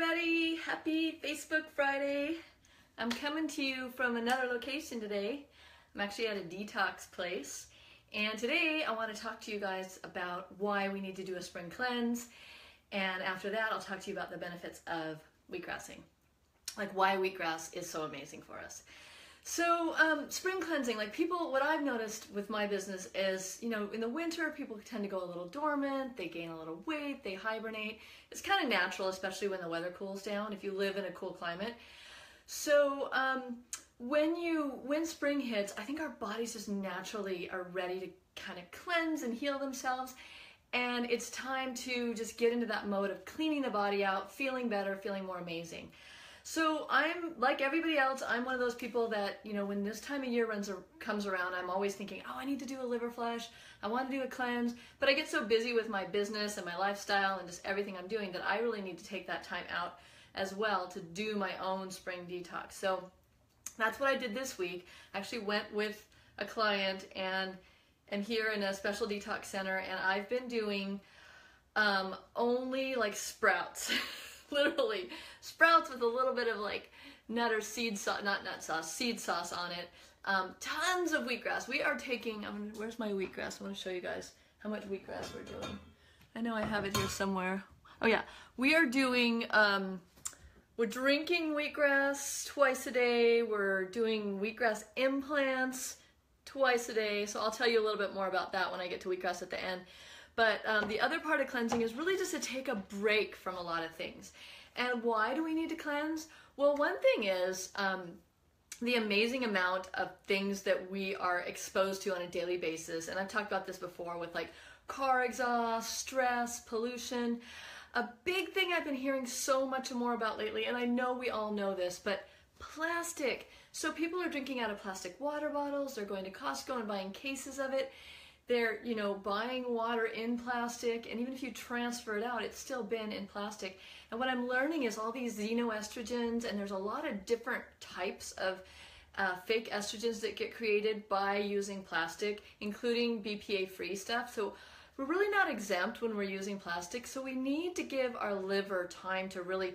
everybody. Happy Facebook Friday. I'm coming to you from another location today. I'm actually at a detox place. And today I want to talk to you guys about why we need to do a spring cleanse. And after that, I'll talk to you about the benefits of wheatgrassing. Like why wheatgrass is so amazing for us. So, um, spring cleansing, like people, what I've noticed with my business is, you know, in the winter, people tend to go a little dormant, they gain a little weight, they hibernate. It's kind of natural, especially when the weather cools down, if you live in a cool climate. So, um, when you, when spring hits, I think our bodies just naturally are ready to kind of cleanse and heal themselves. And it's time to just get into that mode of cleaning the body out, feeling better, feeling more amazing. So I'm like everybody else. I'm one of those people that you know when this time of year runs or comes around, I'm always thinking, oh, I need to do a liver flush. I want to do a cleanse, but I get so busy with my business and my lifestyle and just everything I'm doing that I really need to take that time out as well to do my own spring detox. So that's what I did this week. I actually went with a client and and here in a special detox center, and I've been doing um, only like sprouts. literally sprouts with a little bit of like nut or seed sauce, not nut sauce, seed sauce on it. Um, tons of wheatgrass. We are taking, where's my wheatgrass? I want to show you guys how much wheatgrass we're doing. I know I have it here somewhere. Oh yeah, we are doing, um, we're drinking wheatgrass twice a day. We're doing wheatgrass implants twice a day. So I'll tell you a little bit more about that when I get to wheatgrass at the end. But um, the other part of cleansing is really just to take a break from a lot of things. And why do we need to cleanse? Well, one thing is um, the amazing amount of things that we are exposed to on a daily basis. And I've talked about this before with like car exhaust, stress, pollution. A big thing I've been hearing so much more about lately, and I know we all know this, but plastic. So people are drinking out of plastic water bottles, they're going to Costco and buying cases of it they're you know buying water in plastic and even if you transfer it out it's still been in plastic. And what i'm learning is all these xenoestrogens and there's a lot of different types of uh, fake estrogens that get created by using plastic including bpa free stuff. So we're really not exempt when we're using plastic so we need to give our liver time to really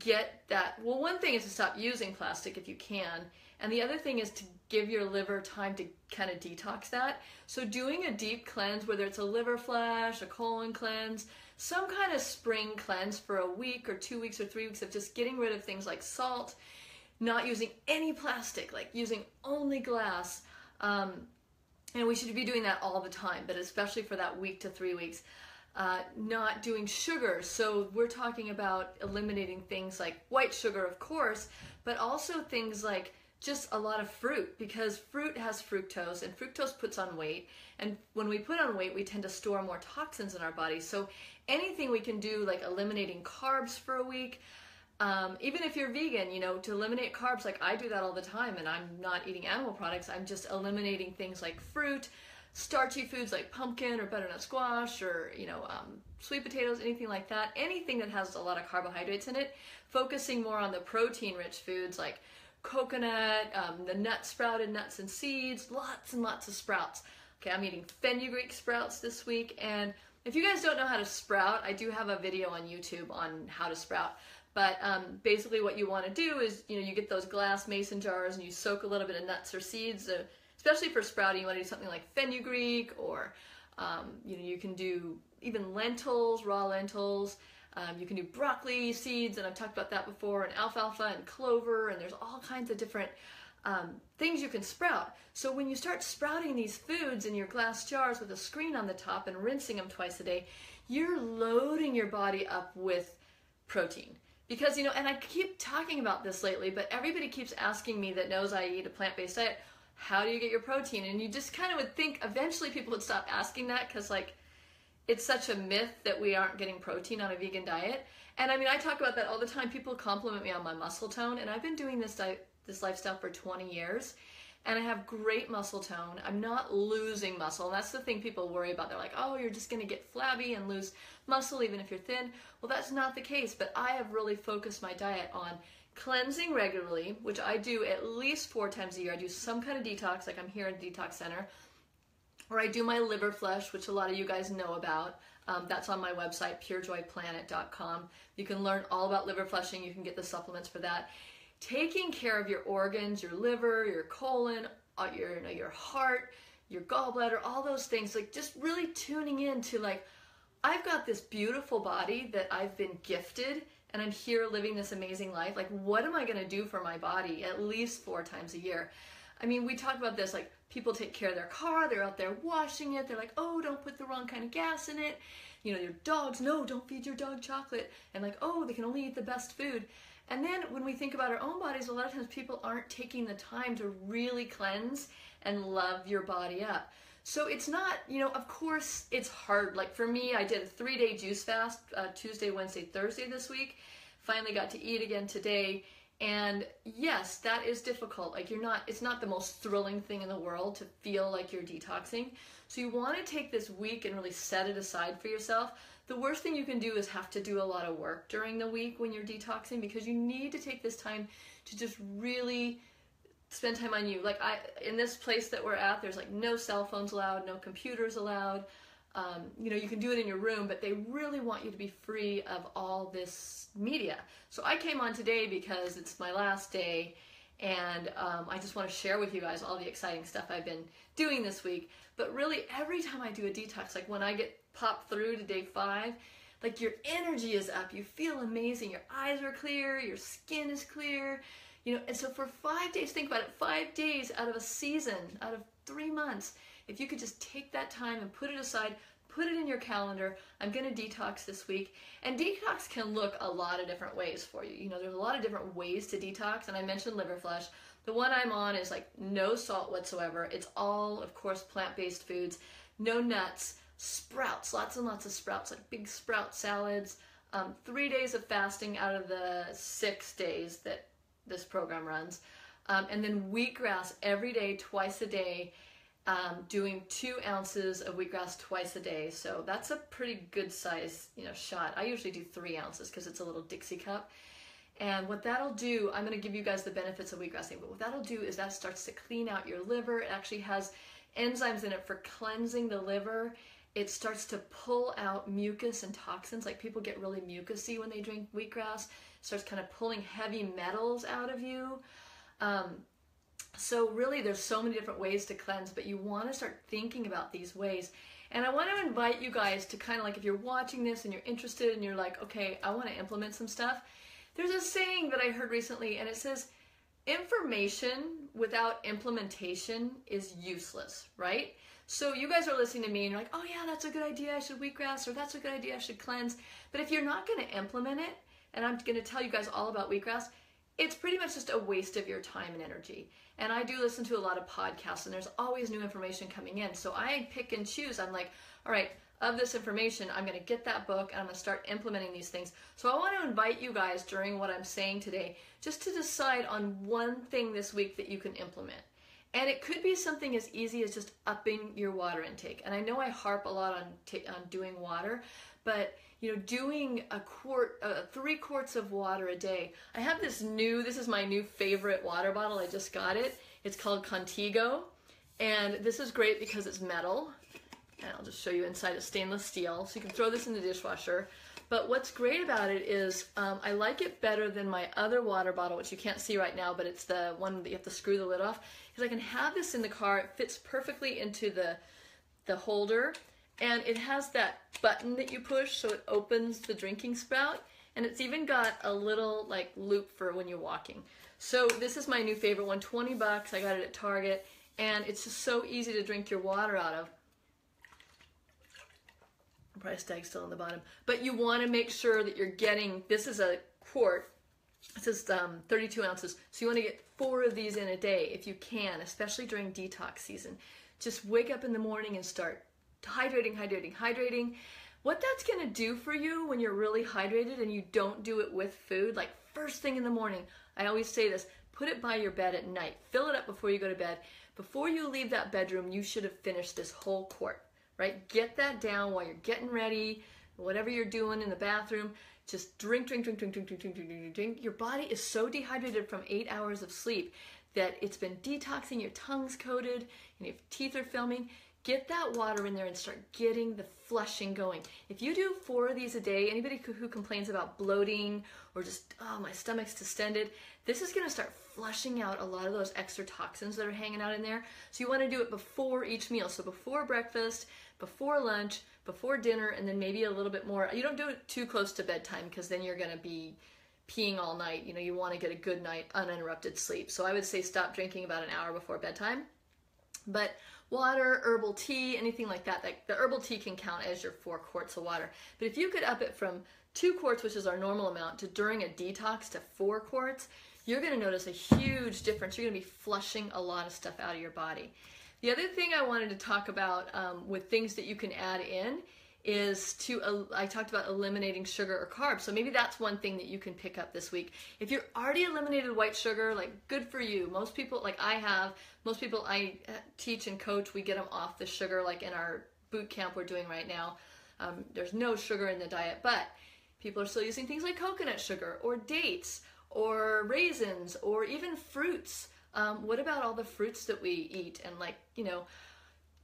get that. Well one thing is to stop using plastic if you can and the other thing is to give your liver time to kind of detox that. So doing a deep cleanse, whether it's a liver flush, a colon cleanse, some kind of spring cleanse for a week or two weeks or three weeks of just getting rid of things like salt, not using any plastic, like using only glass. Um, and we should be doing that all the time, but especially for that week to three weeks. Uh, not doing sugar. So we're talking about eliminating things like white sugar, of course, but also things like just a lot of fruit because fruit has fructose and fructose puts on weight. And when we put on weight we tend to store more toxins in our body. So anything we can do like eliminating carbs for a week um, even if you're vegan you know to eliminate carbs like i do that all the time and i'm not eating animal products. I'm just eliminating things like fruit starchy foods like pumpkin or butternut squash or you know um, sweet potatoes anything like that. Anything that has a lot of carbohydrates in it focusing more on the protein rich foods like coconut, um, the nut sprouted nuts and seeds, lots and lots of sprouts. Okay, I'm eating fenugreek sprouts this week. And if you guys don't know how to sprout, I do have a video on YouTube on how to sprout. But um, basically what you want to do is, you know, you get those glass mason jars and you soak a little bit of nuts or seeds, uh, especially for sprouting, you want to do something like fenugreek or, um, you know, you can do even lentils, raw lentils. Um, you can do broccoli seeds, and I've talked about that before, and alfalfa and clover, and there's all kinds of different um, things you can sprout. So when you start sprouting these foods in your glass jars with a screen on the top and rinsing them twice a day, you're loading your body up with protein. Because, you know, and I keep talking about this lately, but everybody keeps asking me that knows I eat a plant based diet, how do you get your protein? And you just kind of would think eventually people would stop asking that because, like, it's such a myth that we aren't getting protein on a vegan diet. And I mean, I talk about that all the time. People compliment me on my muscle tone, and I've been doing this diet, this lifestyle for 20 years, and I have great muscle tone. I'm not losing muscle, and that's the thing people worry about. They're like, "Oh, you're just going to get flabby and lose muscle even if you're thin." Well, that's not the case. But I have really focused my diet on cleansing regularly, which I do at least four times a year. I do some kind of detox, like I'm here at Detox Center or I do my liver flush, which a lot of you guys know about. Um, that's on my website, purejoyplanet.com. You can learn all about liver flushing. You can get the supplements for that. Taking care of your organs, your liver, your colon, uh, your you know, your heart, your gallbladder, all those things. Like just really tuning in to like, I've got this beautiful body that I've been gifted and I'm here living this amazing life. Like, what am I going to do for my body at least four times a year? I mean, we talk about this like people take care of their car, they're out there washing it, they're like, oh, don't put the wrong kind of gas in it. You know, your dogs, no, don't feed your dog chocolate. And like, oh, they can only eat the best food. And then when we think about our own bodies, a lot of times people aren't taking the time to really cleanse and love your body up. So it's not, you know, of course it's hard. Like for me, I did a three day juice fast uh, Tuesday, Wednesday, Thursday this week. Finally got to eat again today. And yes, that is difficult. Like you're not, it's not the most thrilling thing in the world to feel like you're detoxing. So you want to take this week and really set it aside for yourself. The worst thing you can do is have to do a lot of work during the week when you're detoxing because you need to take this time to just really spend time on you. Like I, in this place that we're at, there's like no cell phones allowed, no computers allowed. Um, you know, you can do it in your room, but they really want you to be free of all this media. So I came on today because it's my last day, and um, I just want to share with you guys all the exciting stuff I've been doing this week. But really, every time I do a detox, like when I get popped through to day five, like your energy is up, you feel amazing, your eyes are clear, your skin is clear, you know, and so for five days, think about it, five days out of a season, out of three months, if you could just take that time and put it aside, put it in your calendar. I'm going to detox this week. And detox can look a lot of different ways for you. You know, there's a lot of different ways to detox. And I mentioned liver flush. The one I'm on is like no salt whatsoever. It's all, of course, plant based foods, no nuts, sprouts, lots and lots of sprouts, like big sprout salads. Um, three days of fasting out of the six days that this program runs. Um, and then wheatgrass every day, twice a day, um, doing two ounces of wheatgrass twice a day. So that's a pretty good size, you know, shot. I usually do three ounces because it's a little Dixie cup. And what that'll do, I'm going to give you guys the benefits of wheatgrass. But what that'll do is that starts to clean out your liver. It actually has enzymes in it for cleansing the liver. It starts to pull out mucus and toxins. Like people get really mucusy when they drink wheatgrass. It starts kind of pulling heavy metals out of you. Um, so really there's so many different ways to cleanse, but you want to start thinking about these ways. And I want to invite you guys to kind of like if you're watching this and you're interested and you're like, okay, I want to implement some stuff. There's a saying that I heard recently and it says information without implementation is useless, right? So you guys are listening to me and you're like, oh yeah, that's a good idea, I should wheatgrass, or that's a good idea, I should cleanse. But if you're not going to implement it, and I'm going to tell you guys all about wheatgrass, it's pretty much just a waste of your time and energy. And I do listen to a lot of podcasts, and there's always new information coming in. So I pick and choose. I'm like, all right, of this information, I'm going to get that book and I'm going to start implementing these things. So I want to invite you guys during what I'm saying today just to decide on one thing this week that you can implement. And it could be something as easy as just upping your water intake. And I know I harp a lot on t- on doing water, but you know, doing a quart, uh, three quarts of water a day. I have this new, this is my new favorite water bottle. I just got it. It's called Contigo. And this is great because it's metal. And I'll just show you inside it's stainless steel. So you can throw this in the dishwasher. But what's great about it is um, I like it better than my other water bottle, which you can't see right now, but it's the one that you have to screw the lid off. Because I can have this in the car. It fits perfectly into the, the holder and it has that button that you push so it opens the drinking spout and it's even got a little like loop for when you're walking so this is my new favorite one 20 bucks i got it at target and it's just so easy to drink your water out of price tag still on the bottom but you want to make sure that you're getting this is a quart it says um, 32 ounces so you want to get four of these in a day if you can especially during detox season just wake up in the morning and start hydrating, hydrating, hydrating. What that's gonna do for you when you're really hydrated and you don't do it with food, like first thing in the morning, I always say this put it by your bed at night, fill it up before you go to bed. Before you leave that bedroom, you should have finished this whole quart, right? Get that down while you're getting ready, whatever you're doing in the bathroom. Just drink, drink, drink, drink, drink, drink, drink, drink, drink, drink. Your body is so dehydrated from eight hours of sleep that it's been detoxing, your tongue's coated, and your teeth are filming get that water in there and start getting the flushing going. If you do four of these a day, anybody who complains about bloating or just, oh, my stomach's distended, this is gonna start flushing out a lot of those extra toxins that are hanging out in there. So you wanna do it before each meal. So before breakfast, before lunch, before dinner, and then maybe a little bit more. You don't do it too close to bedtime because then you're gonna be peeing all night. You know, you wanna get a good night uninterrupted sleep. So I would say stop drinking about an hour before bedtime. But water, herbal tea, anything like that. Like the herbal tea can count as your four quarts of water. But if you could up it from two quarts, which is our normal amount, to during a detox to four quarts, you're going to notice a huge difference. You're to be flushing a lot of stuff out of your body. The other thing I wanted to talk about um, with things that you can add in is to I talked about eliminating sugar or carbs. So maybe that's one thing that you can pick up this week. If you're already eliminated white sugar, like good for you. Most people like I have, most people I uh, teach and coach, we get them off the sugar like in our boot camp we're doing right now. Um, there's no sugar in the diet, but people are still using things like coconut sugar or dates or raisins or even fruits. Um, what about all the fruits that we eat and like, you know,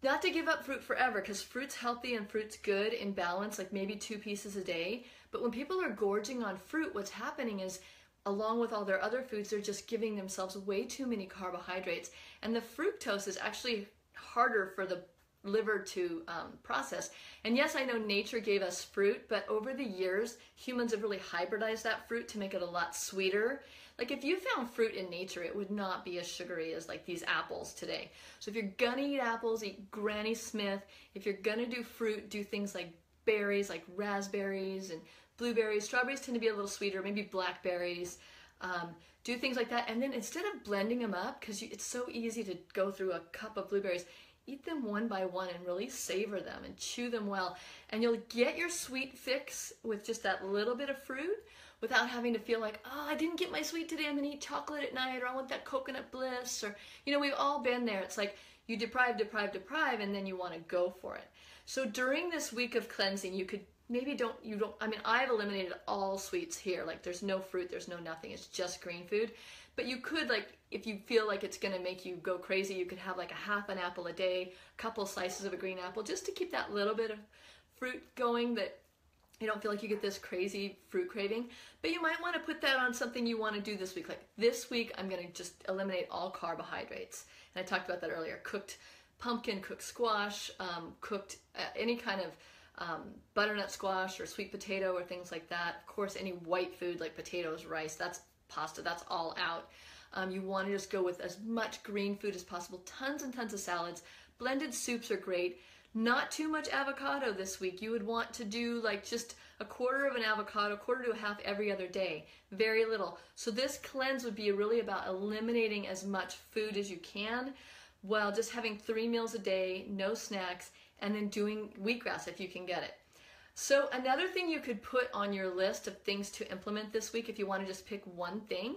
not to give up fruit forever because fruit's healthy and fruit's good in balance, like maybe two pieces a day. But when people are gorging on fruit, what's happening is along with all their other foods, they're just giving themselves way too many carbohydrates. And the fructose is actually harder for the liver to um, process. And yes, I know nature gave us fruit, but over the years, humans have really hybridized that fruit to make it a lot sweeter. Like if you found fruit in nature, it would not be as sugary as like these apples today. So if you're gonna eat apples, eat Granny Smith. If you're gonna do fruit, do things like berries, like raspberries and blueberries. Strawberries tend to be a little sweeter, maybe blackberries. Um, do things like that. And then instead of blending them up, because it's so easy to go through a cup of blueberries, eat them one by one and really savor them and chew them well. And you'll get your sweet fix with just that little bit of fruit without having to feel like, oh, I didn't get my sweet today. I'm to eat chocolate at night or I want that coconut bliss. Or, you know, we've all been there. It's like you deprive, deprive, deprive, and then you want to go for it. So during this week of cleansing, you could maybe don't, you don't, I mean, I've eliminated all sweets here. Like there's no fruit, there's no nothing. It's just green food. But you could like if you feel like it's going to make you go crazy, you could have like a half an apple a day, a couple slices of a green apple, just to keep that little bit of fruit going that you don't feel like you get this crazy fruit craving. But you might want to put that on something you want to do this week. Like this week, I'm going to just eliminate all carbohydrates. And I talked about that earlier. Cooked pumpkin, cooked squash, um, cooked uh, any kind of um, butternut squash or sweet potato or things like that. Of course, any white food like potatoes, rice, that's pasta, that's all out. Um, you want to just go with as much green food as possible, tons and tons of salads. Blended soups are great. Not too much avocado this week. You would want to do like just a quarter of an avocado, quarter to a half every other day. Very little. So this cleanse would be really about eliminating as much food as you can while just having three meals a day, no snacks, and then doing wheatgrass if you can get it. So another thing you could put on your list of things to implement this week if you want to just pick one thing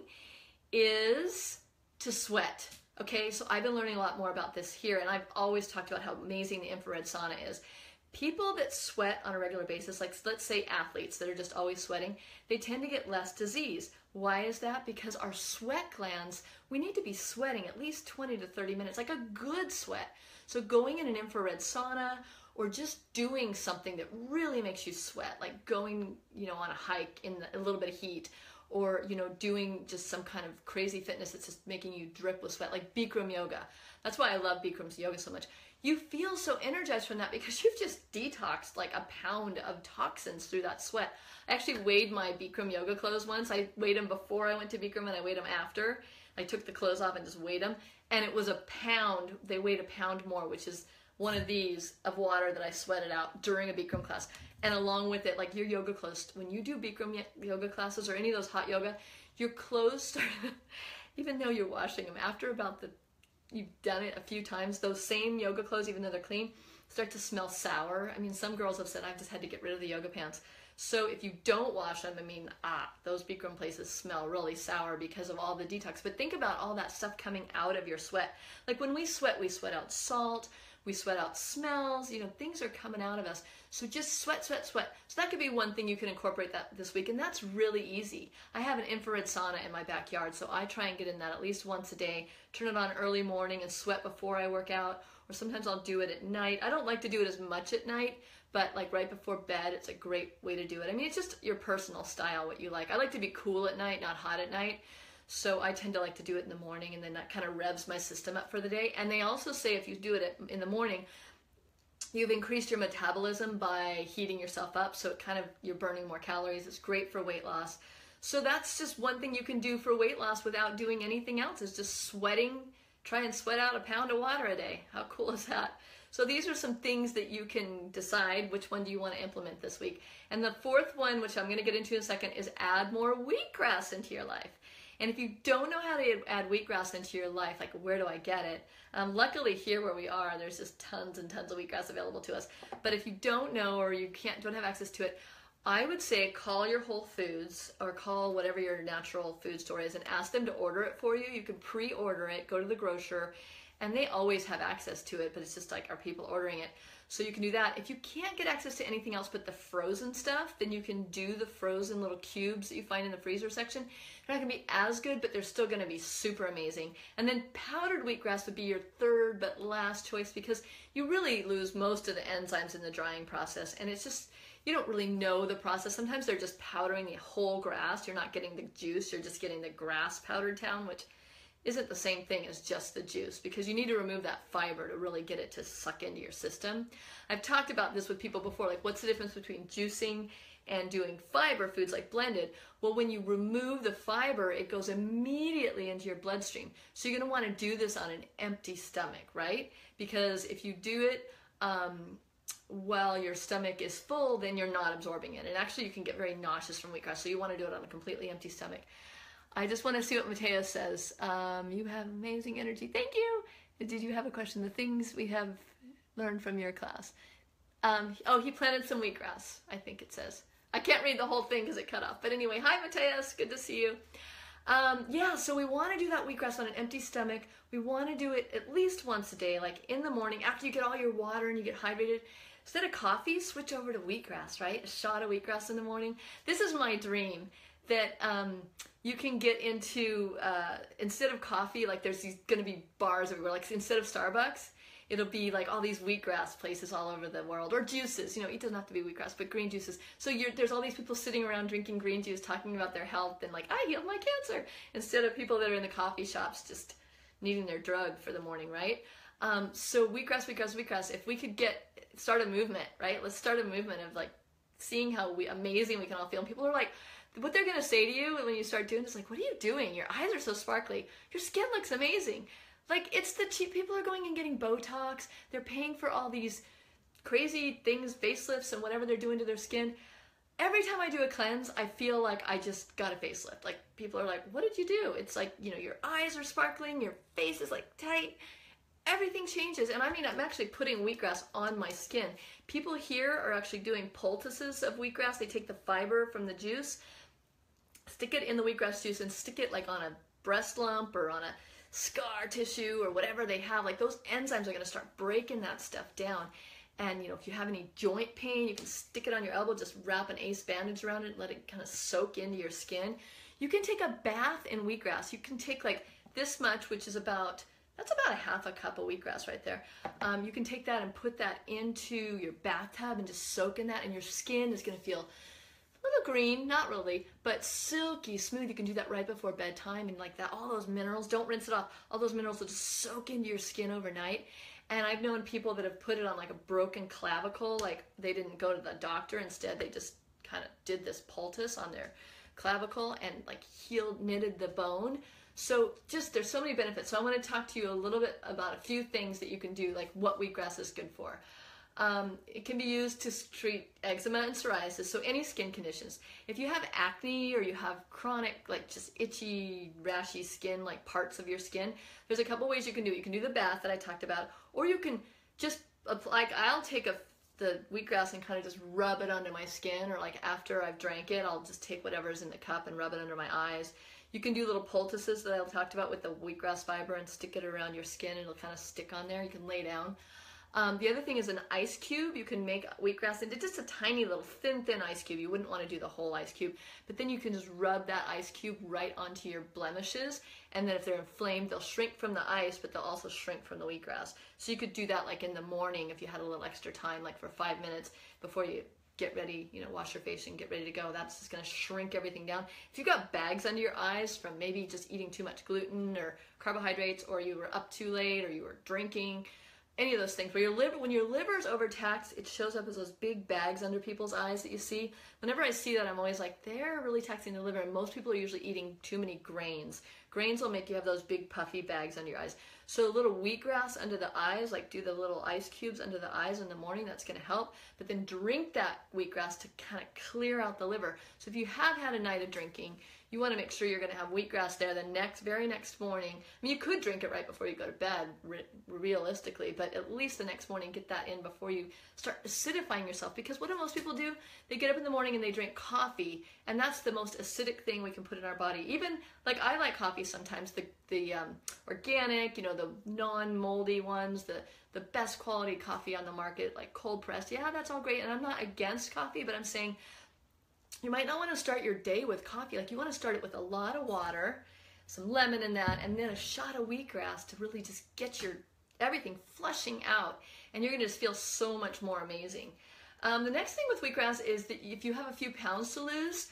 is to sweat. Okay, so I've been learning a lot more about this here, and I've always talked about how amazing the infrared sauna is. People that sweat on a regular basis, like let's say athletes that are just always sweating, they tend to get less disease. Why is that? Because our sweat glands, we need to be sweating at least 20 to 30 minutes, like a good sweat. So going in an infrared sauna or just doing something that really makes you sweat, like going, you know, on a hike in a little bit of heat or you know doing just some kind of crazy fitness that's just making you drip with sweat like bikram yoga. That's why i love bikram's yoga so much. You feel so energized from that because you've just detoxed like a pound of toxins through that sweat. I actually weighed my bikram yoga clothes once. I weighed them before i went to bikram and i weighed them after. I took the clothes off and just weighed them and it was a pound they weighed a pound more which is one of these of water that i sweated out during a bikram class. And along with it like your yoga clothes when you do bikram yoga classes or any of those hot yoga your clothes start even though you're washing them after about the you've done it a few times those same yoga clothes even though they're clean start to smell sour. I mean some girls have said i've just had to get rid of the yoga pants. So if you don't wash them i mean ah those bikram places smell really sour because of all the detox. But think about all that stuff coming out of your sweat. Like when we sweat we sweat out salt we sweat out smells, you know, things are coming out of us. So just sweat, sweat, sweat. So that could be one thing you can incorporate that this week, and that's really easy. I have an infrared sauna in my backyard, so I try and get in that at least once a day, turn it on early morning and sweat before I work out, or sometimes I'll do it at night. I don't like to do it as much at night, but like right before bed, it's a great way to do it. I mean, it's just your personal style, what you like. I like to be cool at night, not hot at night. So I tend to like to do it in the morning and then that kind of revs my system up for the day. And they also say if you do it in the morning, you've increased your metabolism by heating yourself up. So it kind of, you're burning more calories. It's great for weight loss. So that's just one thing you can do for weight loss without doing anything else is just sweating. Try and sweat out a pound of water a day. How cool is that? So these are some things that you can decide which one do you want to implement this week. And the fourth one, which I'm going to get into in a second, is add more wheatgrass into your life. And if you don't know how to add wheatgrass into your life, like where do I get it? Um, luckily, here where we are, there's just tons and tons of wheatgrass available to us. But if you don't know or you can't don't have access to it, I would say call your Whole Foods or call whatever your natural food store is and ask them to order it for you. You can pre-order it, go to the grocer, and they always have access to it, but it's just like, are people ordering it? So you can do that. If you can't get access to anything else but the frozen stuff, then you can do the frozen little cubes that you find in the freezer section. They're not gonna be as good, but they're still gonna be super amazing. And then powdered wheatgrass would be your third but last choice because you really lose most of the enzymes in the drying process. And it's just, you don't really know the process. Sometimes they're just powdering the whole grass. You're not getting the juice, you're just getting the grass powdered down, which isn't the same thing as just the juice because you need to remove that fiber to really get it to suck into your system. I've talked about this with people before, like what's the difference between juicing and doing fiber foods like blended? Well, when you remove the fiber, it goes immediately into your bloodstream. So you're gonna wanna do this on an empty stomach, right? Because if you do it, um, while your stomach is full, then you're not absorbing it. And actually, you can get very nauseous from wheatgrass, so you want to do it on a completely empty stomach. I just want to see what Mateo says. Um, you have amazing energy. Thank you. Did you have a question? The things we have learned from your class. Um, oh, he planted some wheatgrass, I think it says. I can't read the whole thing because it cut off. But anyway, hi, Mateus. Good to see you. Um, yeah, so we want to do that wheatgrass on an empty stomach. We want to do it at least once a day, like in the morning after you get all your water and you get hydrated. Instead of coffee, switch over to wheatgrass, right? A shot of wheatgrass in the morning. This is my dream that um, you can get into uh, instead of coffee like there's these gonna be bars everywhere like instead of starbucks it'll be like all these wheatgrass places all over the world or juices you know it doesn't have to be wheatgrass but green juices. So there's all these people sitting around drinking green juice talking about their health and like i healed my cancer instead of people that are in the coffee shops just needing their drug for the morning right? Um, so wheatgrass wheatgrass wheatgrass if we could get start a movement right? Let's start a movement of like seeing how we, amazing we can all feel and people are like what they're gonna say to you when you start doing this, like, what are you doing? Your eyes are so sparkly. Your skin looks amazing. Like, it's the cheap people are going and getting Botox. They're paying for all these crazy things, facelifts, and whatever they're doing to their skin. Every time I do a cleanse, I feel like I just got a facelift. Like, people are like, what did you do? It's like, you know, your eyes are sparkling, your face is like tight everything changes. And I mean, I'm actually putting wheatgrass on my skin. People here are actually doing poultices of wheatgrass. They take the fiber from the juice, stick it in the wheatgrass juice and stick it like on a breast lump or on a scar tissue or whatever they have. Like those enzymes are going to start breaking that stuff down. And you know, if you have any joint pain, you can stick it on your elbow, just wrap an ace bandage around it, and let it kind of soak into your skin. You can take a bath in wheatgrass. You can take like this much, which is about that's about a half a cup of wheatgrass right there. Um, you can take that and put that into your bathtub and just soak in that, and your skin is going to feel little green, not really, but silky smooth. You can do that right before bedtime and like that. All those minerals, don't rinse it off. All those minerals will just soak into your skin overnight. And I've known people that have put it on like a broken clavicle, like they didn't go to the doctor. Instead, they just kind of did this poultice on their clavicle and like healed, knitted the bone. So just there's so many benefits. So I want to talk to you a little bit about a few things that you can do, like what wheatgrass is good for. Um, it can be used to treat eczema and psoriasis, so any skin conditions. If you have acne or you have chronic, like just itchy, rashy skin, like parts of your skin, there's a couple ways you can do it. You can do the bath that I talked about, or you can just apply, like I'll take a the wheatgrass and kind of just rub it under my skin, or like after I've drank it, I'll just take whatever's in the cup and rub it under my eyes. You can do little poultices that I talked about with the wheatgrass fiber and stick it around your skin, and it'll kind of stick on there. You can lay down. Um, the other thing is an ice cube. You can make wheatgrass into just a tiny little thin, thin ice cube. You wouldn't want to do the whole ice cube, but then you can just rub that ice cube right onto your blemishes. And then if they're inflamed, they'll shrink from the ice, but they'll also shrink from the wheatgrass. So you could do that like in the morning if you had a little extra time, like for five minutes before you get ready, you know, wash your face and get ready to go. That's just going to shrink everything down. If you've got bags under your eyes from maybe just eating too much gluten or carbohydrates, or you were up too late, or you were drinking, any of those things. Where your liver, when your liver is overtaxed, it shows up as those big bags under people's eyes that you see. Whenever I see that, I'm always like, they're really taxing the liver, and most people are usually eating too many grains. Grains will make you have those big puffy bags under your eyes. So a little wheatgrass under the eyes, like do the little ice cubes under the eyes in the morning, that's going to help. But then drink that wheatgrass to kind of clear out the liver. So if you have had a night of drinking, you want to make sure you're going to have wheatgrass there the next very next morning. I mean, you could drink it right before you go to bed, re- realistically, but at least the next morning get that in before you start acidifying yourself. Because what do most people do? They get up in the morning and they drink coffee, and that's the most acidic thing we can put in our body. Even like I like coffee sometimes, the the um, organic, you know, the non-moldy ones, the the best quality coffee on the market, like cold pressed. Yeah, that's all great, and I'm not against coffee, but I'm saying you might not want to start your day with coffee. Like you want to start it with a lot of water, some lemon in that, and then a shot of wheatgrass to really just get your everything flushing out. And you're going to just feel so much more amazing. Um, the next thing with wheatgrass is that if you have a few pounds to lose,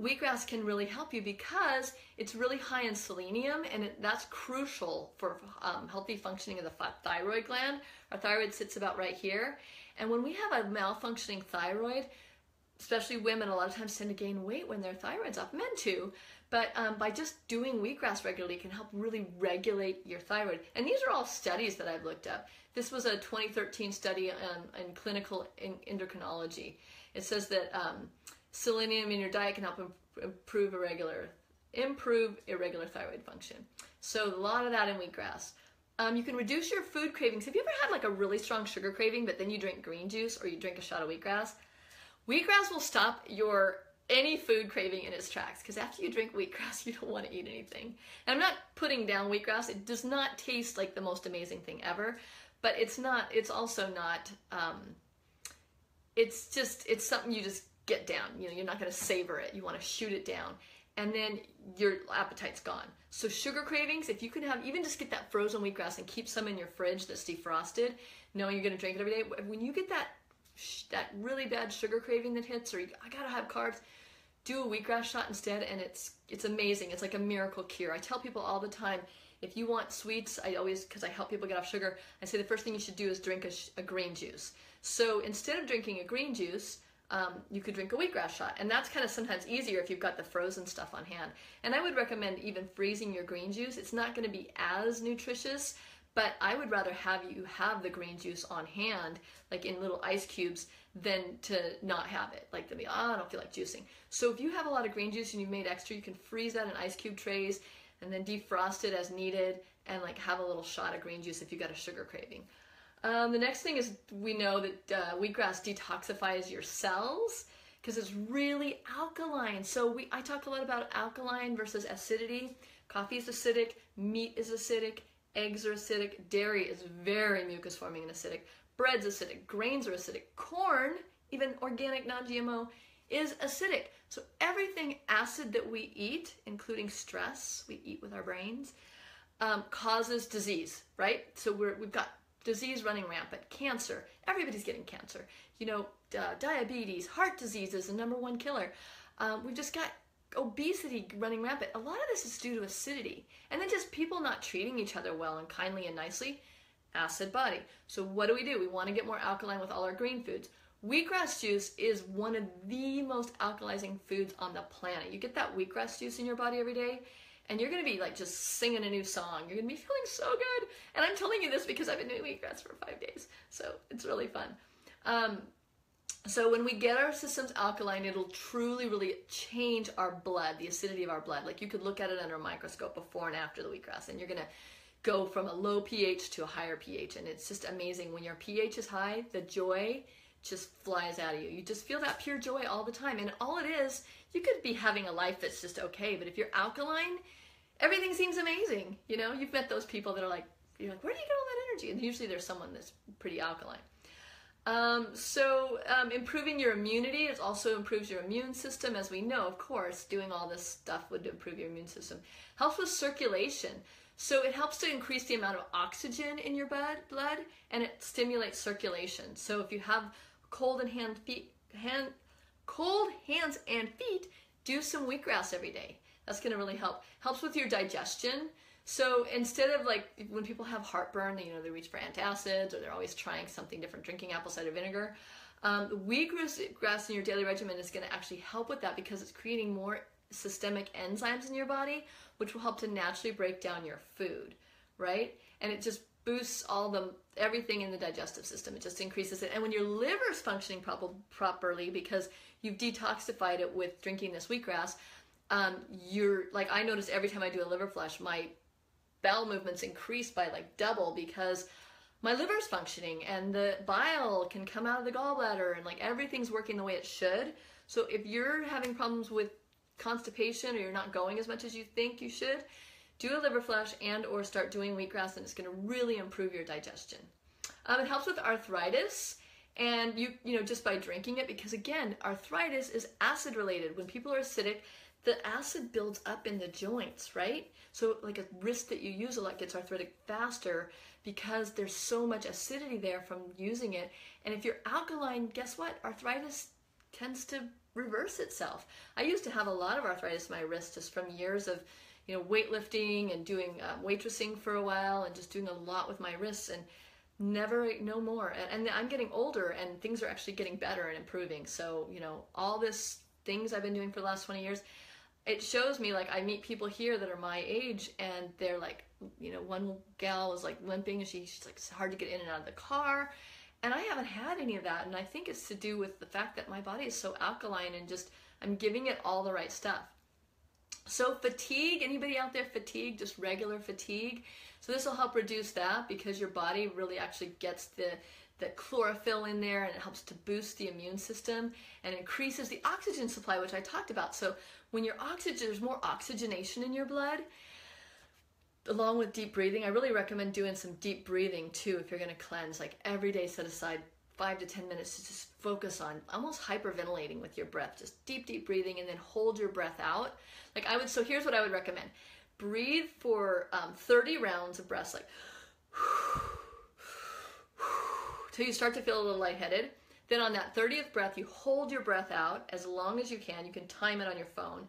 wheatgrass can really help you because it's really high in selenium and it, that's crucial for um, healthy functioning of the thyroid gland. Our thyroid sits about right here. And when we have a malfunctioning thyroid, especially women a lot of times tend to gain weight when their thyroid's off men too. But um, by just doing wheatgrass regularly can help really regulate your thyroid. And these are all studies that i've looked up. This was a 2013 study um, in clinical endocrinology. It says that um, selenium in your diet can help improve irregular improve irregular thyroid function. So a lot of that in wheatgrass. Um, you can reduce your food cravings. Have you ever had like a really strong sugar craving, but then you drink green juice or you drink a shot of wheatgrass? Wheatgrass will stop your any food craving in its tracks because after you drink wheatgrass, you don't want to eat anything. And I'm not putting down wheatgrass. It does not taste like the most amazing thing ever, but it's not. It's also not. Um, it's just. It's something you just get down. You know, you're not going to savor it. You want to shoot it down, and then your appetite's gone. So sugar cravings, if you can have even just get that frozen wheatgrass and keep some in your fridge that's defrosted, knowing you're going to drink it every day. When you get that that really bad sugar craving that hits, or you, I gotta have carbs, do a wheatgrass shot instead, and it's it's amazing. It's like a miracle cure. I tell people all the time, if you want sweets, I always because I help people get off sugar. I say the first thing you should do is drink a, a green juice. So instead of drinking a green juice, um, you could drink a wheatgrass shot, and that's kind of sometimes easier if you've got the frozen stuff on hand. And I would recommend even freezing your green juice. It's not going to be as nutritious, but I would rather have you have the green juice on hand, like in little ice cubes, than to not have it. Like to be, oh, I don't feel like juicing. So if you have a lot of green juice and you've made extra, you can freeze that in ice cube trays and then defrost it as needed and like have a little shot of green juice if you got a sugar craving. Um, the next thing is we know that uh, wheatgrass detoxifies your cells because it's really alkaline. So we I talk a lot about alkaline versus acidity. Coffee is acidic, meat is acidic, Eggs are acidic. Dairy is very mucus forming and acidic. Bread's acidic. Grains are acidic. Corn, even organic, non GMO, is acidic. So everything acid that we eat, including stress, we eat with our brains, um, causes disease, right? So we're, we've got disease running rampant. Cancer, everybody's getting cancer. You know, uh, diabetes, heart disease is the number one killer. Um, we've just got obesity running rampant. A lot of this is due to acidity. And then just people not treating each other well and kindly and nicely. Acid body. So what do we do? We want to get more alkaline with all our green foods. Wheatgrass juice is one of the most alkalizing foods on the planet. You get that wheatgrass juice in your body every day, and you're gonna be like just singing a new song. You're gonna be feeling so good. And I'm telling you this because I've been doing wheatgrass for five days, so it's really fun. Um, so when we get our systems alkaline, it'll truly, really change our blood, the acidity of our blood. Like you could look at it under a microscope before and after the wheatgrass, and you're gonna go from a low pH to a higher pH. And it's just amazing. When your pH is high, the joy just flies out of you. You just feel that pure joy all the time. And all it is, you could be having a life that's just okay, but if you're alkaline, everything seems amazing. You know, you've met those people that are like, you're like, where do you get all that energy. And usually there's someone that's pretty alkaline. Um, so um, improving your immunity it also improves your immune system as we know of course doing all this stuff would improve your immune system. Helps with circulation. So it helps to increase the amount of oxygen in your blood and it stimulates circulation. So if you have cold and hand feet hand cold hands and feet do some wheatgrass every day. That's going to really help. Helps with your digestion so instead of like when people have heartburn, you know, they reach for antacids or they're always trying something different, drinking apple cider vinegar. Um, wheatgrass in your daily regimen is going to actually help with that because it's creating more systemic enzymes in your body, which will help to naturally break down your food, right? And it just boosts all the everything in the digestive system. It just increases it. And when your liver is functioning prop- properly because you've detoxified it with drinking this wheatgrass, um, you're like I notice every time I do a liver flush, my bowel movements increase by like double because my liver's functioning and the bile can come out of the gallbladder and like everything's working the way it should. So if you're having problems with constipation or you're not going as much as you think you should, do a liver flush and or start doing wheatgrass and it's going to really improve your digestion. Um, it helps with arthritis and you you know just by drinking it because again arthritis is acid related when people are acidic the acid builds up in the joints, right? So like a wrist that you use a lot gets arthritic faster because there's so much acidity there from using it. And if you're alkaline, guess what? Arthritis tends to reverse itself. I used to have a lot of arthritis in my wrist just from years of, you know, weightlifting and doing um, waitressing for a while and just doing a lot with my wrists and never no more. And, and I'm getting older and things are actually getting better and improving. So, you know, all this things I've been doing for the last 20 years, it shows me like I meet people here that are my age and they're like, you know, one gal was like limping and she, she's like, it's hard to get in and out of the car. And I haven't had any of that. And I think it's to do with the fact that my body is so alkaline and just I'm giving it all the right stuff. So fatigue, anybody out there fatigue, just regular fatigue. So this will help reduce that because your body really actually gets the the chlorophyll in there and it helps to boost the immune system and increases the oxygen supply, which I talked about. So when your oxygen, there's more oxygenation in your blood, along with deep breathing. I really recommend doing some deep breathing too if you're going to cleanse. Like every day, set aside five to 10 minutes to just focus on almost hyperventilating with your breath. Just deep, deep breathing and then hold your breath out. Like I would, so here's what I would recommend breathe for um, 30 rounds of breaths, like till you start to feel a little lightheaded. Then on that 30th breath, you hold your breath out as long as you can. You can time it on your phone.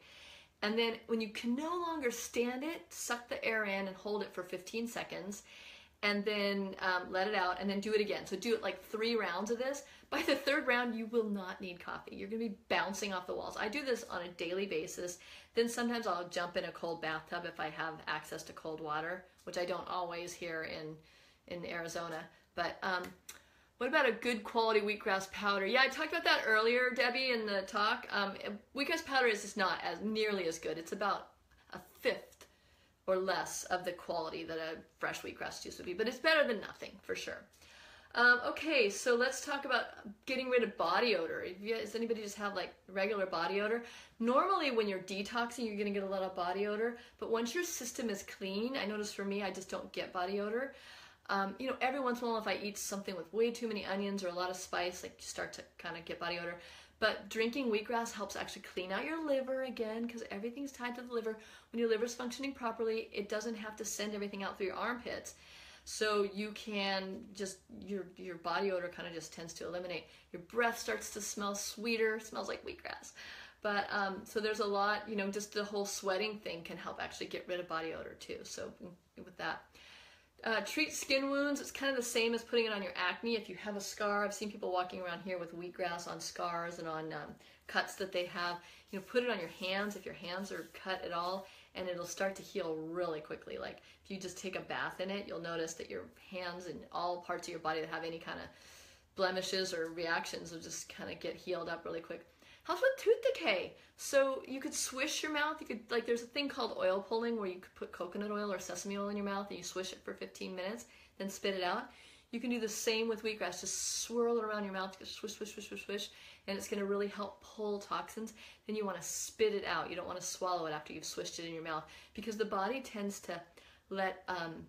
And then when you can no longer stand it, suck the air in and hold it for 15 seconds and then um, let it out and then do it again. So do it like three rounds of this. By the third round, you will not need coffee. You're gonna be bouncing off the walls. I do this on a daily basis. Then sometimes I'll jump in a cold bathtub if I have access to cold water, which I don't always here in, in Arizona. But um, what about a good quality wheatgrass powder? Yeah, I talked about that earlier, Debbie, in the talk. Um, wheatgrass powder is just not as nearly as good. It's about a fifth or less of the quality that a fresh wheatgrass juice would be, but it's better than nothing for sure. Um, okay, so let's talk about getting rid of body odor. Does anybody just have like regular body odor? Normally, when you're detoxing, you're gonna get a lot of body odor, but once your system is clean, I notice for me, I just don't get body odor. Um, you know, every once in a while, if I eat something with way too many onions or a lot of spice, like you start to kind of get body odor. But drinking wheatgrass helps actually clean out your liver again because everything's tied to the liver. When your liver's functioning properly, it doesn't have to send everything out through your armpits. So you can just your your body odor kind of just tends to eliminate. Your breath starts to smell sweeter, smells like wheatgrass. But um, so there's a lot, you know, just the whole sweating thing can help actually get rid of body odor too. So with that. Uh, treat skin wounds. It's kind of the same as putting it on your acne. If you have a scar, I've seen people walking around here with wheatgrass on scars and on um, cuts that they have. You know, put it on your hands if your hands are cut at all, and it'll start to heal really quickly. Like if you just take a bath in it, you'll notice that your hands and all parts of your body that have any kind of blemishes or reactions will just kind of get healed up really quick. Helps with tooth decay. So you could swish your mouth. You could like there's a thing called oil pulling where you could put coconut oil or sesame oil in your mouth and you swish it for 15 minutes, then spit it out. You can do the same with wheatgrass. Just swirl it around your mouth, just swish, swish, swish, swish, swish, and it's going to really help pull toxins. Then you want to spit it out. You don't want to swallow it after you've swished it in your mouth because the body tends to let um,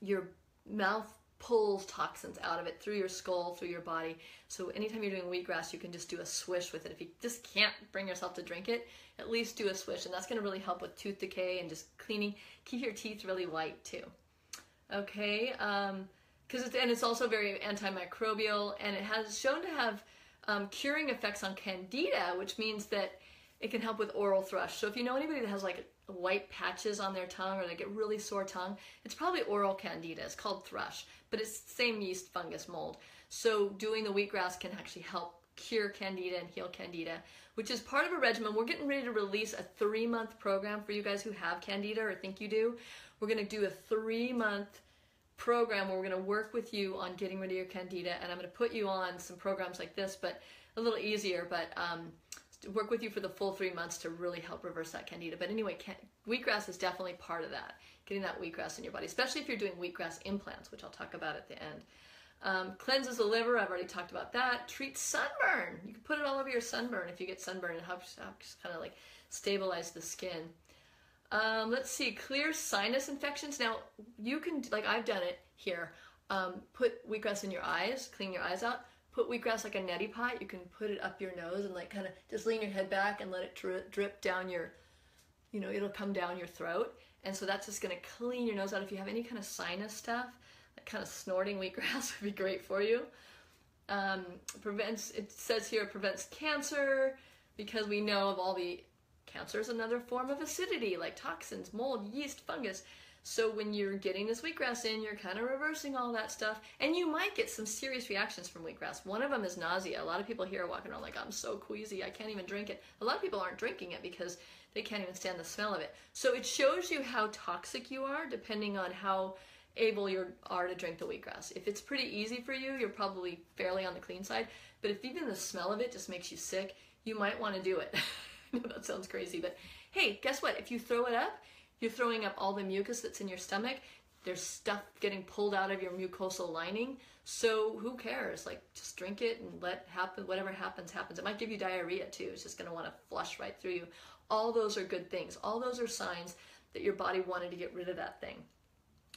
your mouth pulls toxins out of it through your skull, through your body. So anytime you're doing wheatgrass, you can just do a swish with it. If you just can't bring yourself to drink it, at least do a swish, and that's going to really help with tooth decay and just cleaning, keep your teeth really white too. Okay, um, because it's and it's also very antimicrobial, and it has shown to have um, curing effects on candida, which means that it can help with oral thrush. So if you know anybody that has like white patches on their tongue or they get really sore tongue, it's probably oral candida. It's called thrush, but it's the same yeast fungus mold. So doing the wheatgrass can actually help cure candida and heal candida, which is part of a regimen. We're getting ready to release a three month program for you guys who have candida or think you do. We're going to do a three month program where we're going to work with you on getting rid of your candida, and I'm going to put you on some programs like this, but a little easier. But um, work with you for the full three months to really help reverse that candida. But anyway, can, wheatgrass is definitely part of that, getting that wheatgrass in your body, especially if you're doing wheatgrass implants, which I'll talk about at the end. Um, cleanses the liver, I've already talked about that. Treats sunburn. You can put it all over your sunburn if you get sunburn. It helps, helps kind of like stabilize the skin. Um, let's see, clear sinus infections. Now, you can, like I've done it here, um, put wheatgrass in your eyes, clean your eyes out put wheatgrass like a neti pot. You can put it up your nose and like kind of just lean your head back and let it drip, drip down your, you know, it'll come down your throat. And so that's just going to clean your nose out. If you have any kind of sinus stuff, that kind of snorting wheatgrass would be great for you. Um, prevents, it says here, prevents cancer because we know of all the cancer is another form of acidity like toxins, mold, yeast, fungus. So when you're getting this wheatgrass in, you're kind of reversing all that stuff, and you might get some serious reactions from wheatgrass. One of them is nausea. A lot of people here are walking around like, I'm so queasy, I can't even drink it. A lot of people aren't drinking it because they can't even stand the smell of it. So it shows you how toxic you are depending on how able you are to drink the wheatgrass. If it's pretty easy for you, you're probably fairly on the clean side. But if even the smell of it just makes you sick, you might want to do it. that sounds crazy, but hey, guess what? If you throw it up, you're throwing up all the mucus that's in your stomach. There's stuff getting pulled out of your mucosal lining. So who cares? Like just drink it and let happen whatever happens happens. It might give you diarrhea too. It's just going to want to flush right through you. All those are good things. All those are signs that your body wanted to get rid of that thing.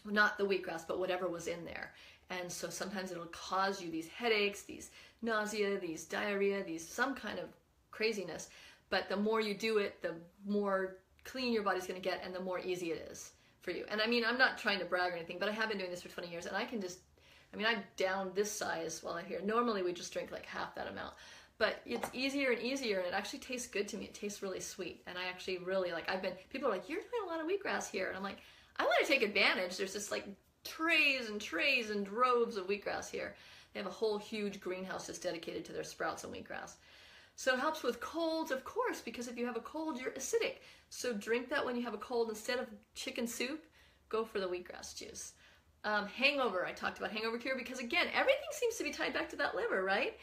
Not the wheatgrass, but whatever was in there. And so sometimes it'll cause you these headaches, these nausea, these diarrhea, these some kind of craziness. But the more you do it, the more clean your body's going to get and the more easy it is for you. And I mean, I'm not trying to brag or anything, but I have been doing this for 20 years and I can just, I mean, I'm down this size while I'm here. Normally we just drink like half that amount, but it's easier and easier and it actually tastes good to me. It tastes really sweet. And I actually really like, I've been, people are like, you're doing a lot of wheatgrass here. And I'm like, I want to take advantage. There's just like trays and trays and droves of wheatgrass here. They have a whole huge greenhouse just dedicated to their sprouts and wheatgrass. So it helps with colds, of course, because if you have a cold, you're acidic. So drink that when you have a cold instead of chicken soup. Go for the wheatgrass juice. Um, hangover, I talked about hangover cure because again, everything seems to be tied back to that liver, right?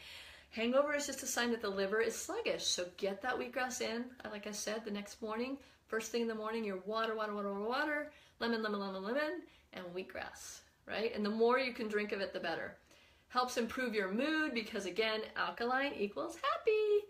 Hangover is just a sign that the liver is sluggish. So get that wheatgrass in. Like I said, the next morning, first thing in the morning, your water, water, water, water, water, lemon, lemon, lemon, lemon, and wheatgrass, right? And the more you can drink of it, the better. Helps improve your mood because again, alkaline equals happy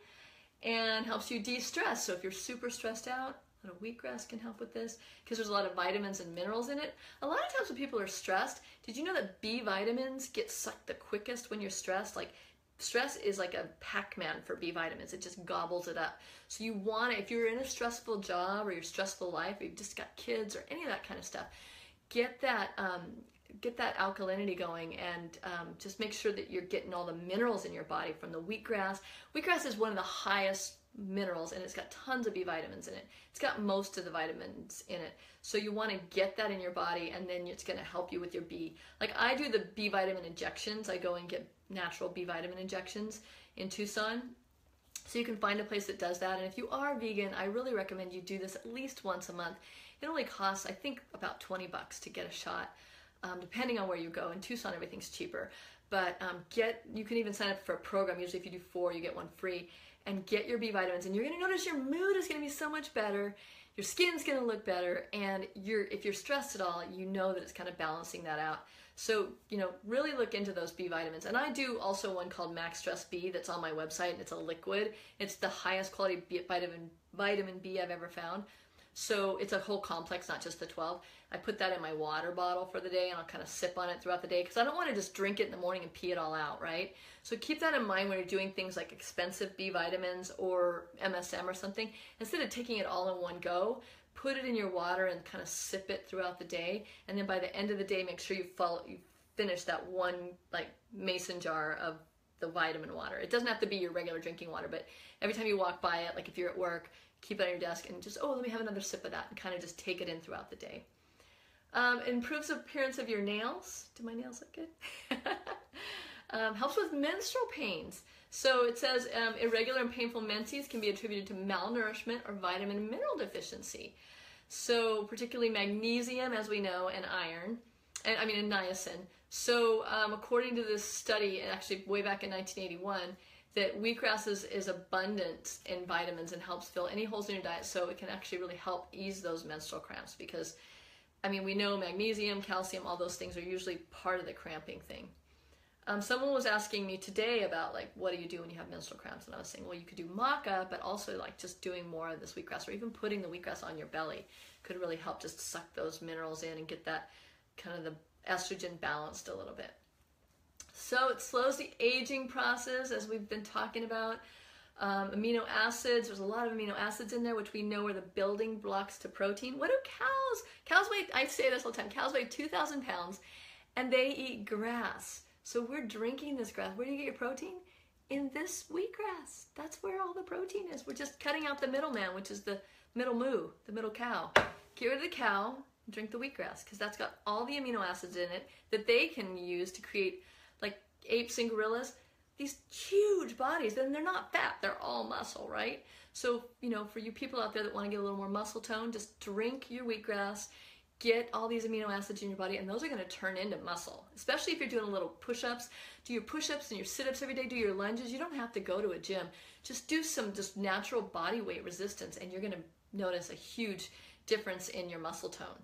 and helps you de-stress. So if you're super stressed out, a little wheatgrass can help with this because there's a lot of vitamins and minerals in it. A lot of times when people are stressed, did you know that B vitamins get sucked the quickest when you're stressed? Like stress is like a Pac-Man for B vitamins. It just gobbles it up. So you want to, if you're in a stressful job or your stressful life, or you've just got kids or any of that kind of stuff, get that um, get that alkalinity going and um, just make sure that you're getting all the minerals in your body from the wheatgrass. Wheatgrass is one of the highest minerals and it's got tons of B vitamins in it. It's got most of the vitamins in it. So you want to get that in your body and then it's going to help you with your B. Like I do the B vitamin injections. I go and get natural B vitamin injections in Tucson. So you can find a place that does that. And if you are vegan, I really recommend you do this at least once a month. It only costs, I think, about 20 bucks to get a shot um, depending on where you go. In Tucson, everything's cheaper. But um, get you can even sign up for a program. Usually, if you do four, you get one free. And get your B vitamins, and you're going to notice your mood is going to be so much better. Your skin's going to look better, and you're if you're stressed at all, you know that it's kind of balancing that out. So you know, really look into those B vitamins. And I do also one called Max Stress B that's on my website, and it's a liquid. It's the highest quality B, vitamin vitamin B I've ever found. So it's a whole complex, not just the 12. I put that in my water bottle for the day and I'll kind of sip on it throughout the day because I don't want to just drink it in the morning and pee it all out, right? So keep that in mind when you're doing things like expensive B vitamins or MSM or something. Instead of taking it all in one go, put it in your water and kind of sip it throughout the day. And then by the end of the day, make sure you follow, you finish that one like mason jar of the vitamin water. It doesn't have to be your regular drinking water, but every time you walk by it, like if you're at work, keep it on your desk and just, oh, let me have another sip of that and kind of just take it in throughout the day. Um, improves appearance of your nails. Do my nails look good? um, helps with menstrual pains. So it says um, irregular and painful menses can be attributed to malnourishment or vitamin and mineral deficiency. So particularly magnesium, as we know, and iron, and I mean and niacin. So um, according to this study, actually way back in 1981, that wheatgrass is, is abundant in vitamins and helps fill any holes in your diet. So it can actually really help ease those menstrual cramps because I mean, we know magnesium, calcium, all those things are usually part of the cramping thing. Um, someone was asking me today about like, what do you do when you have menstrual cramps? And I was saying, well, you could do maca, but also like just doing more of this wheatgrass or even putting the wheatgrass on your belly could really help just suck those minerals in and get that kind of the estrogen balanced a little bit. So it slows the aging process as we've been talking about. Um, amino acids, there's a lot of amino acids in there, which we know are the building blocks to protein. What do cows? Cows weigh, I say this all the time, cows weigh 2,000 pounds and they eat grass. So we're drinking this grass. Where do you get your protein? In this wheatgrass. That's where all the protein is. We're just cutting out the middleman, which is the middle moo, the middle cow. Get rid of the cow, drink the wheatgrass, because that's got all the amino acids in it that they can use to create, apes and gorillas, these huge bodies and they're not fat they're all muscle right? So you know for you people out there that want to get a little more muscle tone just drink your wheatgrass get all these amino acids in your body and those are going to turn into muscle especially if you're doing a little push-ups. Do your push-ups and your sit-ups every day do your lunges you don't have to go to a gym. Just do some just natural body weight resistance and you're going to notice a huge difference in your muscle tone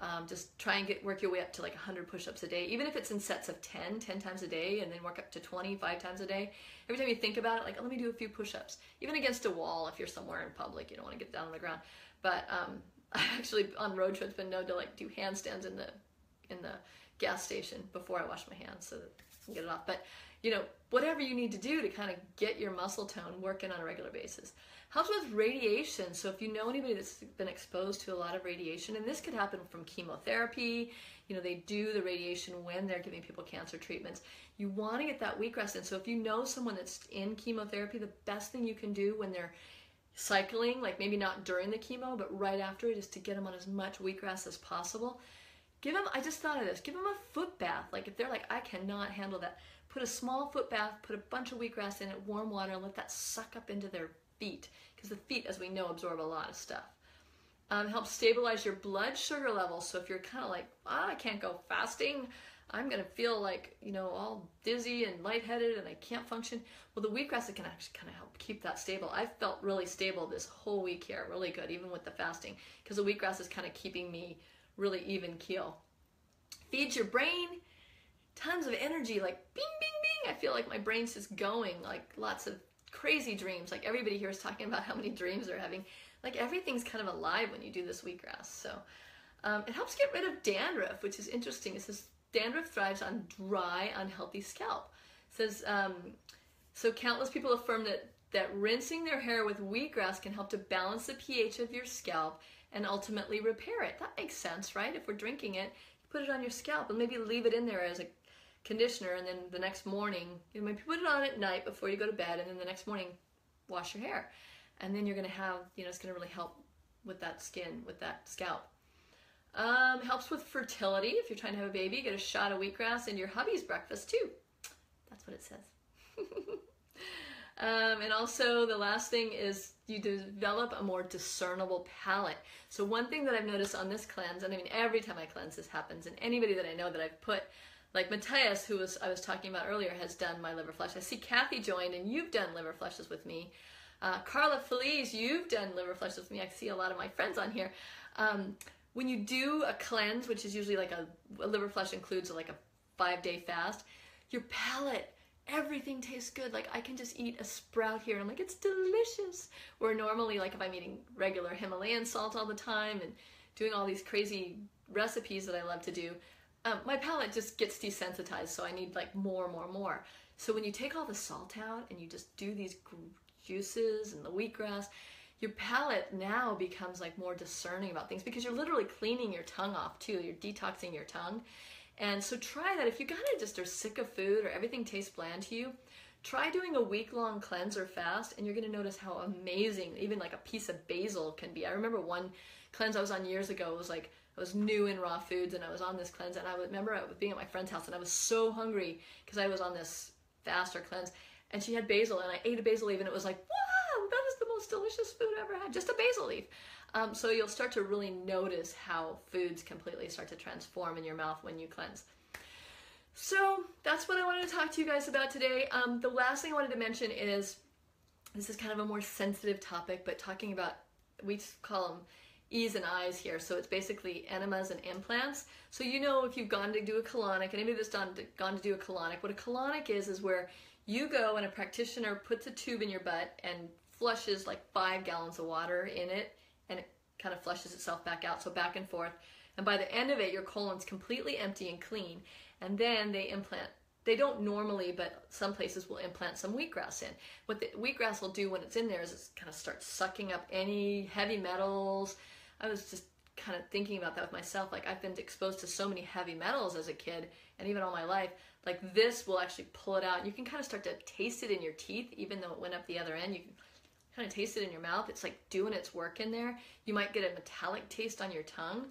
um, just try and get work your way up to like 100 push-ups a day, even if it's in sets of 10, 10 times a day, and then work up to 25 times a day. Every time you think about it, like, oh, let me do a few push-ups, even against a wall if you're somewhere in public, you don't want to get down on the ground. But um, I actually on road trips been known to like do handstands in the in the gas station before I wash my hands so that I can get it off. But you know, whatever you need to do to kind of get your muscle tone working on a regular basis. Helps with radiation. So if you know anybody that's been exposed to a lot of radiation, and this could happen from chemotherapy, you know, they do the radiation when they're giving people cancer treatments. You want to get that wheatgrass in. So if you know someone that's in chemotherapy, the best thing you can do when they're cycling, like maybe not during the chemo, but right after it, is to get them on as much wheatgrass as possible. Give them, I just thought of this, give them a foot bath. Like if they're like, I cannot handle that, put a small foot bath, put a bunch of wheatgrass in it, warm water, and let that suck up into their feet because the feet, as we know, absorb a lot of stuff. Um, helps stabilize your blood sugar levels. So if you're kind of like, ah, I can't go fasting, I'm gonna feel like you know all dizzy and lightheaded and I can't function. Well, the wheatgrass it can actually kind of help keep that stable. I felt really stable this whole week here, really good, even with the fasting, because the wheatgrass is kind of keeping me really even keel. Feeds your brain tons of energy, like bing, bing, bing. I feel like my brain's just going, like lots of crazy dreams. Like everybody here is talking about how many dreams they're having. Like everything's kind of alive when you do this wheatgrass. So um, it helps get rid of dandruff, which is interesting. It says dandruff thrives on dry, unhealthy scalp. It says um, so. Countless people affirm that that rinsing their hair with wheatgrass can help to balance the pH of your scalp and ultimately repair it. That makes sense, right? If we're drinking it, put it on your scalp and maybe leave it in there as a conditioner and then the next morning, you know, put it on at night before you go to bed and then the next morning wash your hair. And then you're gonna have, you know, it's gonna really help with that skin, with that scalp. Um, helps with fertility. If you're trying to have a baby, get a shot of wheatgrass in your hubby's breakfast too. That's what it says. um, and also the last thing is you develop a more discernible palate. So one thing that I've noticed on this cleanse, and I mean every time I cleanse this happens, and anybody that I know that I've put like Matthias, who was I was talking about earlier, has done my liver flush. I see Kathy joined, and you've done liver flushes with me. Uh, Carla Feliz, you've done liver flushes with me. I see a lot of my friends on here. Um, when you do a cleanse, which is usually like a, a liver flush includes like a five day fast, your palate everything tastes good. Like I can just eat a sprout here. And I'm like, it's delicious. Where normally, like if I'm eating regular Himalayan salt all the time and doing all these crazy recipes that I love to do, um, my palate just gets desensitized. So I need like more, more, more. So when you take all the salt out and you just do these juices and the wheatgrass, your palate now becomes like more discerning about things because you're literally cleaning your tongue off too. You're detoxing your tongue. And so try that. If you kind of just are sick of food or everything tastes bland to you, try doing a week long cleanse or fast and you're going to notice how amazing even like a piece of basil can be. I remember one cleanse I was on years ago was like I was new in raw foods and I was on this cleanse and I remember being at my friend's house and I was so hungry because I was on this fast or cleanse and she had basil and I ate a basil leaf and it was like, wow, that is the most delicious food I ever had, just a basil leaf. Um, so you'll start to really notice how foods completely start to transform in your mouth when you cleanse. So that's what I wanted to talk to you guys about today. Um, the last thing I wanted to mention is this is kind of a more sensitive topic, but talking about, we call them E's and I's here. So it's basically enemas and implants. So you know if you've gone to do a colonic, and anybody that's done, gone to do a colonic, what a colonic is, is where you go and a practitioner puts a tube in your butt and flushes like five gallons of water in it and it kind of flushes itself back out, so back and forth. And by the end of it, your colon's completely empty and clean. And then they implant, they don't normally, but some places will implant some wheatgrass in. What the wheatgrass will do when it's in there is it kind of starts sucking up any heavy metals. I was just kind of thinking about that with myself. Like I've been exposed to so many heavy metals as a kid and even all my life. Like this will actually pull it out. You can kind of start to taste it in your teeth, even though it went up the other end. You can kind of taste it in your mouth. It's like doing its work in there. You might get a metallic taste on your tongue.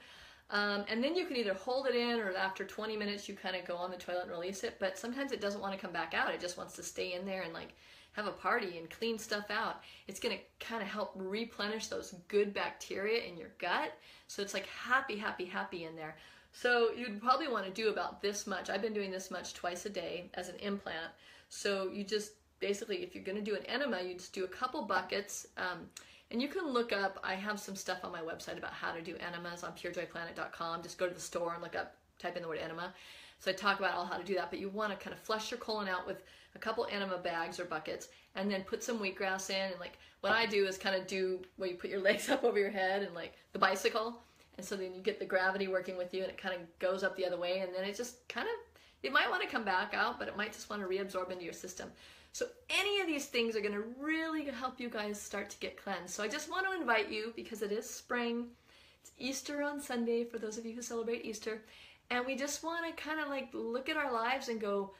Um, and then you can either hold it in or after 20 minutes you kind of go on the toilet and release it. But sometimes it doesn't want to come back out. It just wants to stay in there and like have a party and clean stuff out. It's going to kind of help replenish those good bacteria in your gut. So it's like happy, happy, happy in there. So you'd probably want to do about this much. I've been doing this much twice a day as an implant. So you just basically, if you're going to do an enema, you just do a couple buckets. Um, and you can look up, I have some stuff on my website about how to do enemas on purejoyplanet.com. Just go to the store and look up, type in the word enema. So I talk about all how to do that, but you want to kind of flush your colon out with a couple enema bags or buckets and then put some wheatgrass in. And like what I do is kind of do where you put your legs up over your head and like the bicycle. And so then you get the gravity working with you and it kind of goes up the other way. And then it just kind of, it might want to come back out, but it might just want to reabsorb into your system. So any of these things are going to really help you guys start to get cleansed. So I just want to invite you because it is spring. It's Easter on Sunday for those of you who celebrate Easter. And we just want to kind of like look at our lives and go,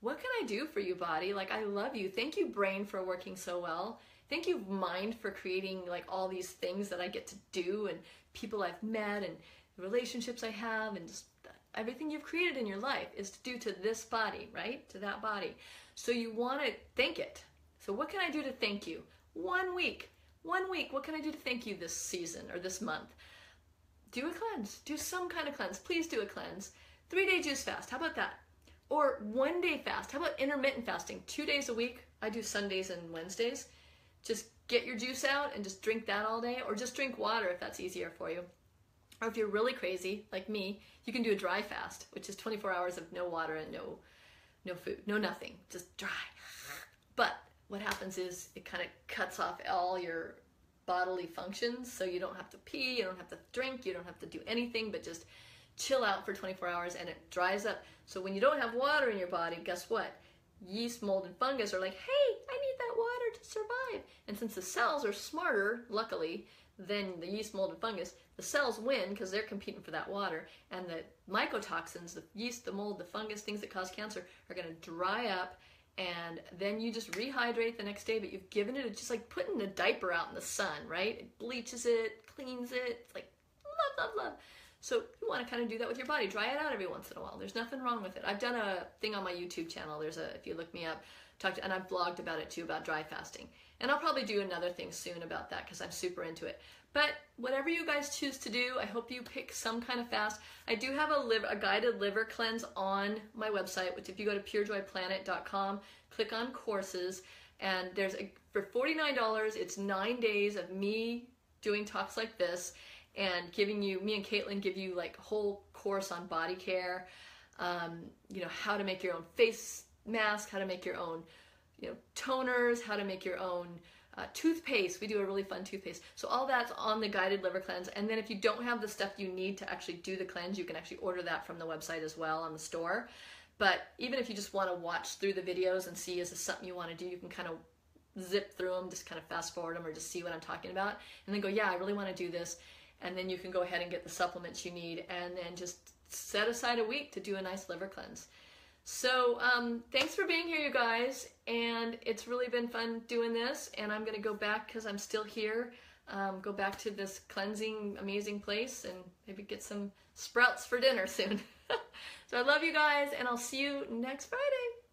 what can I do for you, body? Like, I love you. Thank you, brain, for working so well. Thank you, mind, for creating like all these things that I get to do and people I've met and relationships I have and just everything you've created in your life is due to this body, right? To that body. So you want to thank it. So what can I do to thank you? One week. One week. What can I do to thank you this season or this month? Do a cleanse. Do some kind of cleanse. Please do a cleanse. Three day juice fast. How about that? Or one day fast. How about intermittent fasting? Two days a week. I do Sundays and Wednesdays. Just get your juice out and just drink that all day, or just drink water if that's easier for you. Or if you're really crazy, like me, you can do a dry fast, which is 24 hours of no water and no no food, no nothing, just dry. But what happens is it kind of cuts off all your bodily functions so you don't have to pee, you don't have to drink, you don't have to do anything but just chill out for 24 hours and it dries up. So when you don't have water in your body, guess what? Yeast, mold, and fungus are like, hey, I need that water to survive. And since the cells are smarter, luckily, than the yeast, mold, and fungus, the cells win because they're competing for that water. And the mycotoxins, the yeast, the mold, the fungus, things that cause cancer, are going to dry up. And then you just rehydrate the next day, but you've given it, it's just like putting a diaper out in the sun, right? It bleaches it, cleans it. It's like love, love, love. So you want to kind of do that with your body. Dry it out every once in a while. There's nothing wrong with it. I've done a thing on my YouTube channel. There's a, if you look me up, talked, and I've blogged about it too, about dry fasting. And I'll probably do another thing soon about that because I'm super into it. But whatever you guys choose to do, I hope you pick some kind of fast. I do have a, liver, a guided liver cleanse on my website, which if you go to purejoyplanet.com, click on courses, and there's a, for $49, it's nine days of me doing talks like this and giving you, me and Caitlin give you like a whole course on body care, um, you know, how to make your own face mask, how to make your own, you know, toners, how to make your own uh, toothpaste. We do a really fun toothpaste. So all that's on the guided liver cleanse. And then if you don't have the stuff you need to actually do the cleanse, you can actually order that from the website as well on the store. But even if you just want to watch through the videos and see is this something you want to do, you can kind of zip through them, just kind of fast forward them or just see what I'm talking about. And then go, yeah, I really want to do this. And then you can go ahead and get the supplements you need and then just set aside a week to do a nice liver cleanse. So um, thanks for being here, you guys. And it's really been fun doing this. And I'm going to go back because I'm still here. Um, go back to this cleansing, amazing place and maybe get some sprouts for dinner soon. so I love you guys, and I'll see you next Friday.